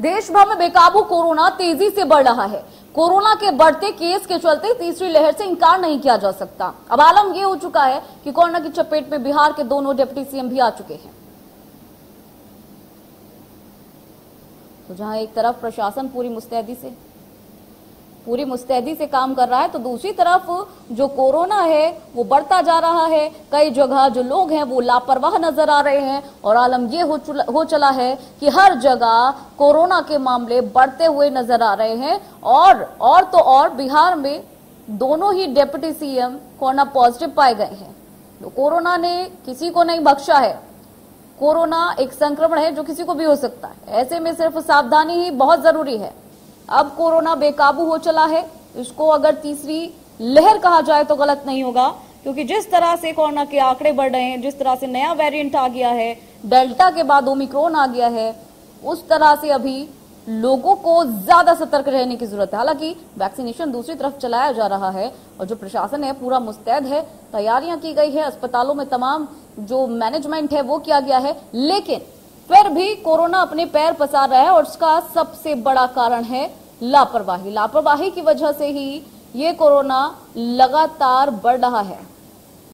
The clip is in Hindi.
देश भर में बेकाबू कोरोना तेज़ी से बढ़ रहा है। कोरोना के बढ़ते केस के चलते तीसरी लहर से इंकार नहीं किया जा सकता। अब आलम यह हो चुका है कि कोरोना की चपेट में बिहार के दोनों डिप्टी सीएम भी आ चुके हैं। तो जहाँ एक तरफ़ प्रशासन पूरी मुस्तैदी से पूरी मुस्तैदी से काम कर रहा है तो दूसरी तरफ़ जो कोरोना है वो बढ़ता जा रहा है। कई जगह जो लोग हैं वो लापरवाह नज़र आ रहे हैं और आलम ये हो, हो चला है कि हर जगह कोरोना के मामले बढ़ते हुए नज़र आ रहे हैं। और और तो और बिहार में दोनों ही डेप्यूटी सीएम कोरोना पॉजिटिव पाए गए हैं। तो कोरोना ने किसी को नहीं बख्शा है। कोरोना एक संक्रमण है जो किसी को भी हो सकता है। ऐसे में सिर्फ़ सावधानी ही बहुत ज़रूरी है। अब कोरोना बेकाबू हो चला है। इसको अगर तीसरी लहर कहा जाए तो गलत नहीं होगा, क्योंकि जिस तरह से कोरोना के आंकड़े बढ़ रहे हैं, जिस तरह से नया वेरिएंट आ गया है डेल्टा के बाद ओमिक्रोन आ गया है, उस तरह से अभी लोगों को ज़्यादा सतर्क रहने की ज़रूरत है। हालाँकि वैक्सीनेशन दूसरी तरफ़ चलाया जा रहा है और जो प्रशासन है, पूरा मुस्तैद है। तैयारियाँ की गई है, अस्पतालों में तमाम जो मैनेजमेंट है, वो किया गया है। लेकिन फिर भी कोरोना अपने पैर पसार रहा है और उसका सबसे बड़ा कारण है लापरवाही। लापरवाही की वजह से ही ये कोरोना लगातार बढ़ रहा है।